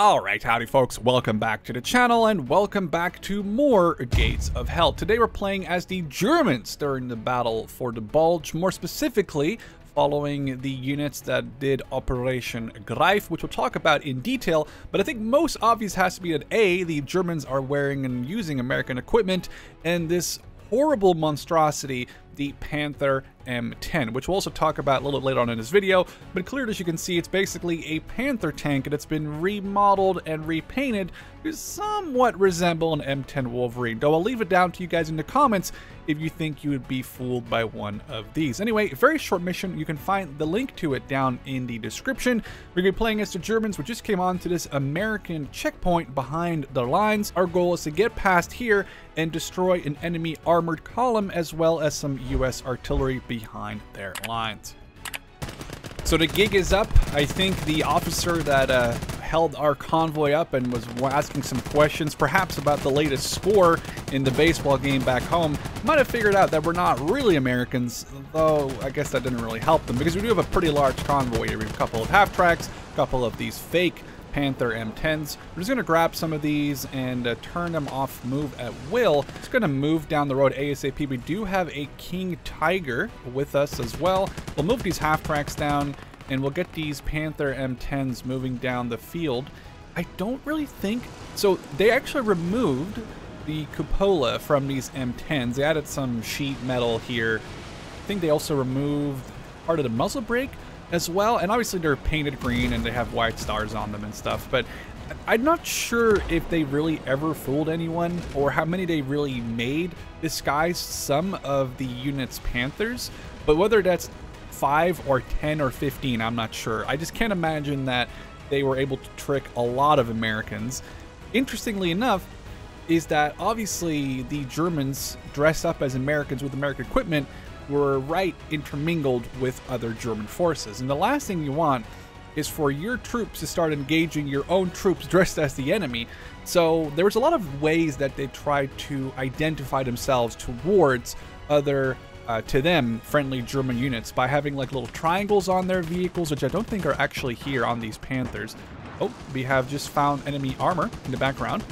Alright, howdy folks, welcome back to the channel and welcome back to more Gates of Hell. Today we're playing as the Germans during the battle for the Bulge, more specifically following the units that did Operation Greif, which we'll talk about in detail, but I think most obvious has to be that A, the Germans are wearing and using American equipment, and this horrible monstrosity the Panther M10, which we'll also talk about a little bit later on in this video, but clearly as you can see, it's basically a Panther tank and it's been remodeled and repainted to somewhat resemble an M10 Wolverine, though I'll leave it down to you guys in the comments if you think you would be fooled by one of these. Anyway, very short mission, you can find the link to it down in the description. We're going to be playing as the Germans, we just came on to this American checkpoint behind the lines. Our goal is to get past here and destroy an enemy armored column as well as some US artillery behind their lines. So the gig is up. I think the officer that uh, held our convoy up and was asking some questions, perhaps about the latest score in the baseball game back home, might have figured out that we're not really Americans, though I guess that didn't really help them because we do have a pretty large convoy here. We have a couple of half tracks, a couple of these fake Panther M10s. We're just going to grab some of these and uh, turn them off move at will. Just going to move down the road ASAP. We do have a King Tiger with us as well. We'll move these half tracks down and we'll get these Panther M10s moving down the field. I don't really think... So they actually removed the cupola from these M10s. They added some sheet metal here. I think they also removed part of the muzzle brake as well. And obviously they're painted green and they have white stars on them and stuff. But I'm not sure if they really ever fooled anyone or how many they really made disguise some of the unit's Panthers. But whether that's 5 or 10 or 15, I'm not sure. I just can't imagine that they were able to trick a lot of Americans. Interestingly enough, is that obviously the Germans dress up as Americans with American equipment were right intermingled with other German forces. And the last thing you want is for your troops to start engaging your own troops dressed as the enemy. So there was a lot of ways that they tried to identify themselves towards other, uh, to them, friendly German units by having like little triangles on their vehicles, which I don't think are actually here on these Panthers. Oh, we have just found enemy armor in the background.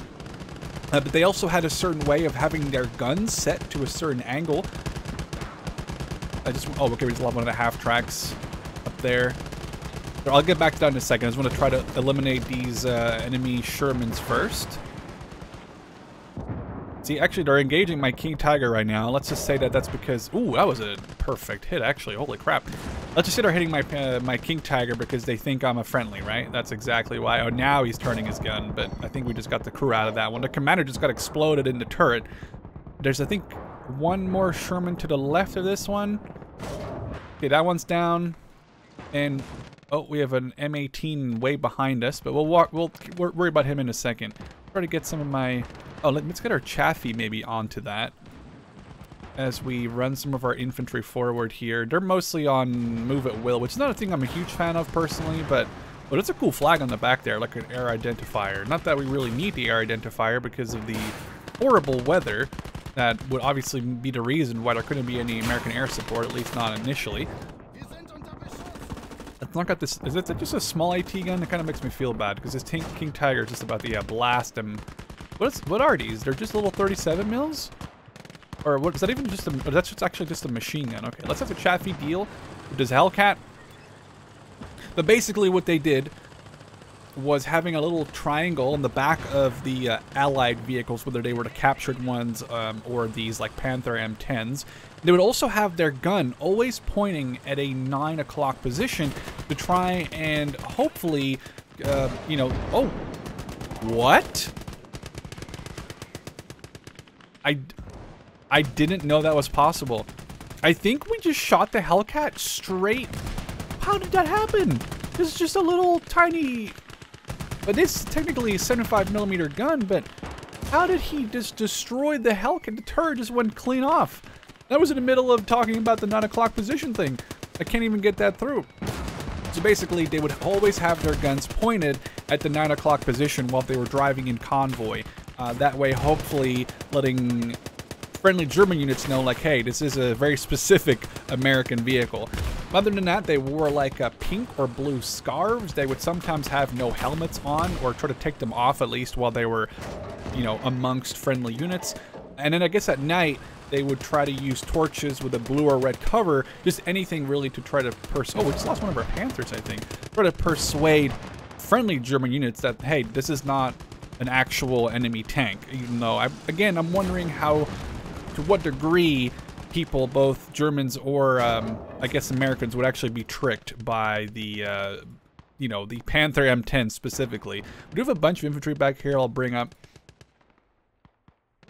Uh, but they also had a certain way of having their guns set to a certain angle I just, oh, okay, we just love one of the half tracks up there. I'll get back that in a second. I just want to try to eliminate these uh, enemy Shermans first. See, actually, they're engaging my King Tiger right now. Let's just say that that's because... Ooh, that was a perfect hit, actually. Holy crap. Let's just say they're hitting my uh, my King Tiger because they think I'm a friendly, right? That's exactly why. Oh, now he's turning his gun, but I think we just got the crew out of that one. The commander just got exploded in the turret. There's, I think, one more Sherman to the left of this one. Okay, that one's down. And, oh, we have an M18 way behind us, but we'll walk, we'll worry about him in a second. Try to get some of my, oh, let's get our Chaffee maybe onto that. As we run some of our infantry forward here. They're mostly on move at will, which is not a thing I'm a huge fan of personally, but but it's a cool flag on the back there, like an air identifier. Not that we really need the air identifier because of the horrible weather, that would obviously be the reason why there couldn't be any American air support, at least not initially. It's not got this. Is it just a small AT gun? It kind of makes me feel bad because this Tank King Tiger is just about yeah, blast him. What is? What are these? They're just little 37 mils, or what? Is that even just a? Oh, that's just actually just a machine gun. Okay, let's have a Chaffee deal. Does Hellcat? But basically, what they did was having a little triangle in the back of the uh, allied vehicles, whether they were the captured ones um, or these like Panther M10s. They would also have their gun always pointing at a 9 o'clock position to try and hopefully, uh, you know, oh, what? I, I didn't know that was possible. I think we just shot the Hellcat straight. How did that happen? This is just a little tiny but this is technically a 75 millimeter gun, but how did he just destroy the Hellcat? The turret just went clean off. That was in the middle of talking about the 9 o'clock position thing. I can't even get that through. So basically, they would always have their guns pointed at the 9 o'clock position while they were driving in convoy. Uh, that way, hopefully, letting friendly German units know, like, hey, this is a very specific American vehicle. Other than that, they wore like a pink or blue scarves. They would sometimes have no helmets on or try to take them off at least while they were, you know, amongst friendly units. And then I guess at night, they would try to use torches with a blue or red cover, just anything really to try to pers- oh, we just lost one of our Panthers, I think. Try to persuade friendly German units that, hey, this is not an actual enemy tank. Even though, I, again, I'm wondering how, to what degree people, both Germans or, um, I guess Americans, would actually be tricked by the, uh, you know, the Panther M10 specifically. We do have a bunch of infantry back here I'll bring up.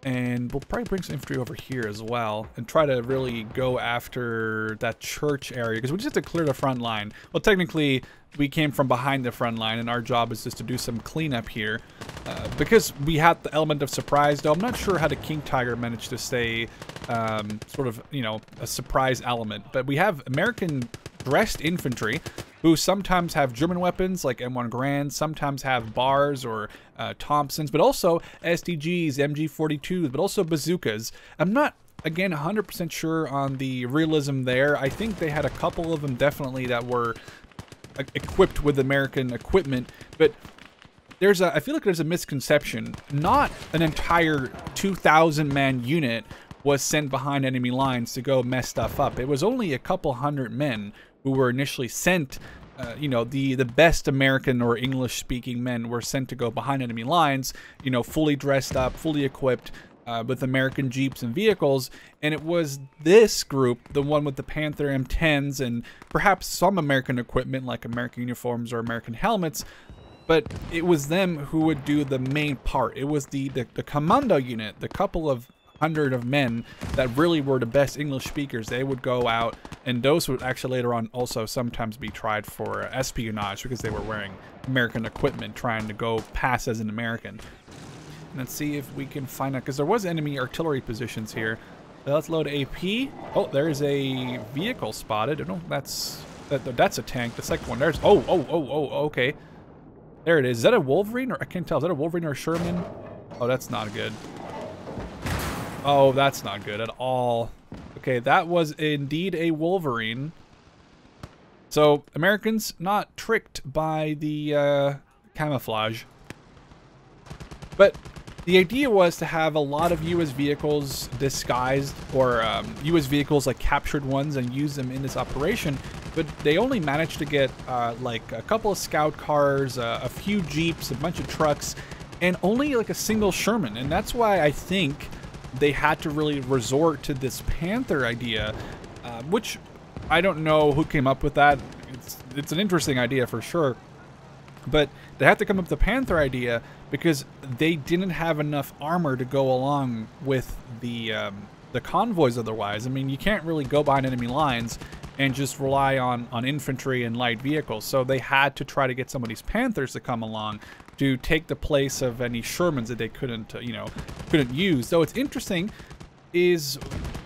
And we'll probably bring some infantry over here as well and try to really go after that church area because we just have to clear the front line. Well, technically, we came from behind the front line and our job is just to do some cleanup here. Uh, because we had the element of surprise, though I'm not sure how the King Tiger managed to stay um, sort of, you know, a surprise element. But we have American dressed infantry who sometimes have German weapons like M1 Garand, sometimes have BARs or uh, Thompsons, but also StGs, MG42s, but also bazookas. I'm not again 100% sure on the realism there. I think they had a couple of them definitely that were equipped with American equipment, but there's a I feel like there's a misconception. Not an entire 2,000 man unit was sent behind enemy lines to go mess stuff up. It was only a couple hundred men who were initially sent, uh, you know, the, the best American or English speaking men were sent to go behind enemy lines, you know, fully dressed up, fully equipped. Uh, with American Jeeps and vehicles, and it was this group, the one with the Panther M10s and perhaps some American equipment like American uniforms or American helmets, but it was them who would do the main part. It was the, the, the commando unit, the couple of hundred of men that really were the best English speakers. They would go out, and those would actually later on also sometimes be tried for espionage because they were wearing American equipment, trying to go pass as an American. Let's see if we can find out, because there was enemy artillery positions here. let's load AP. Oh, there's a vehicle spotted. No, that's that, that's a tank. The second one, there's, oh, oh, oh, oh, okay. There it is. Is that a Wolverine? Or I can't tell. Is that a Wolverine or a Sherman? Oh, that's not good. Oh, that's not good at all. Okay, that was indeed a Wolverine. So, Americans not tricked by the uh, camouflage. But the idea was to have a lot of U.S. vehicles disguised, or um, U.S. vehicles like captured ones and use them in this operation. But they only managed to get uh, like a couple of scout cars, uh, a few jeeps, a bunch of trucks, and only like a single Sherman. And that's why I think they had to really resort to this Panther idea, uh, which I don't know who came up with that. It's, it's an interesting idea for sure. But they had to come up with the Panther idea because they didn't have enough armor to go along with the um, the convoys otherwise. I mean, you can't really go behind enemy lines and just rely on, on infantry and light vehicles. So they had to try to get some of these Panthers to come along to take the place of any Shermans that they couldn't, uh, you know, couldn't use. So it's interesting is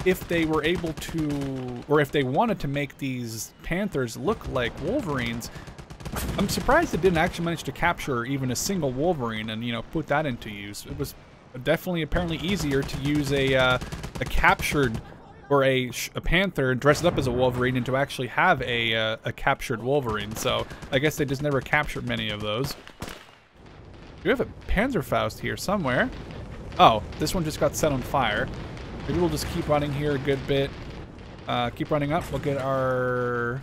if they were able to, or if they wanted to make these Panthers look like Wolverines, I'm surprised they didn't actually manage to capture even a single Wolverine and, you know, put that into use. It was definitely apparently easier to use a, uh, a captured or a, a panther and dress it up as a Wolverine and to actually have a, uh, a captured Wolverine. So I guess they just never captured many of those. We have a Panzerfaust here somewhere. Oh, this one just got set on fire. Maybe we'll just keep running here a good bit. Uh, keep running up. We'll get our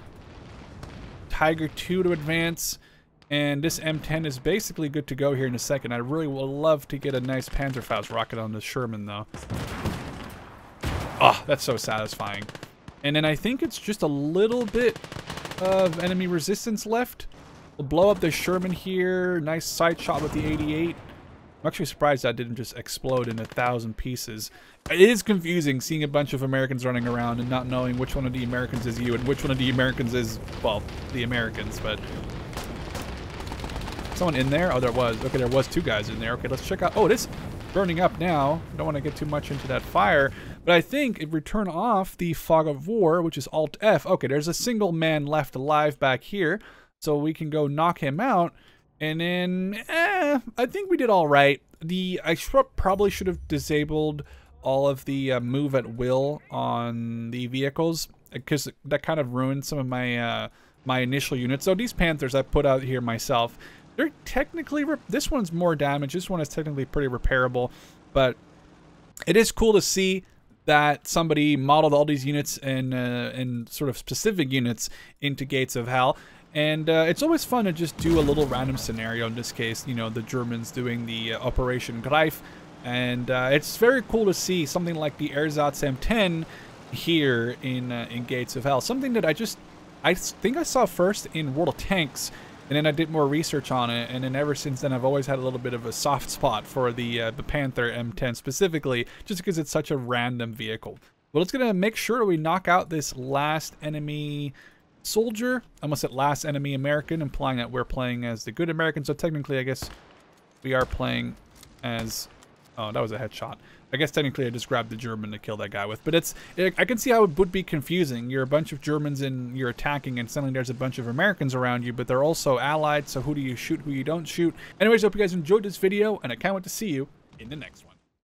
Tiger 2 to advance. And this M10 is basically good to go here in a second. I really would love to get a nice Panzerfaust rocket on this Sherman, though. Oh, that's so satisfying. And then I think it's just a little bit of enemy resistance left. We'll blow up the Sherman here. Nice side shot with the 88. I'm actually surprised that didn't just explode in a thousand pieces. It is confusing seeing a bunch of Americans running around and not knowing which one of the Americans is you and which one of the Americans is, well, the Americans, but... Someone in there? Oh, there was. Okay, there was two guys in there. Okay, let's check out... Oh, it is burning up now. Don't want to get too much into that fire. But I think if we turn off the fog of war, which is Alt-F... Okay, there's a single man left alive back here. So we can go knock him out. And then, eh, I think we did all right. The I sh probably should have disabled all of the uh, move at will on the vehicles. because that kind of ruined some of my uh, my initial units. So these Panthers I put out here myself. They're technically, this one's more damage. This one is technically pretty repairable, but it is cool to see that somebody modeled all these units and uh, and sort of specific units into Gates of Hell. And uh, it's always fun to just do a little random scenario. In this case, you know, the Germans doing the uh, Operation Greif. And uh, it's very cool to see something like the Ersatz M10 here in uh, in Gates of Hell. Something that I just, I think I saw first in World of Tanks. And then I did more research on it, and then ever since then I've always had a little bit of a soft spot for the uh, the Panther M10 specifically, just because it's such a random vehicle. Well, it's gonna make sure we knock out this last enemy soldier. I almost said last enemy American, implying that we're playing as the good American. So technically, I guess we are playing as... Oh, that was a headshot. I guess technically I just grabbed the German to kill that guy with. But it's it, I can see how it would be confusing. You're a bunch of Germans and you're attacking and suddenly there's a bunch of Americans around you, but they're also allied, so who do you shoot, who you don't shoot? Anyways, hope you guys enjoyed this video, and I can't wait to see you in the next one.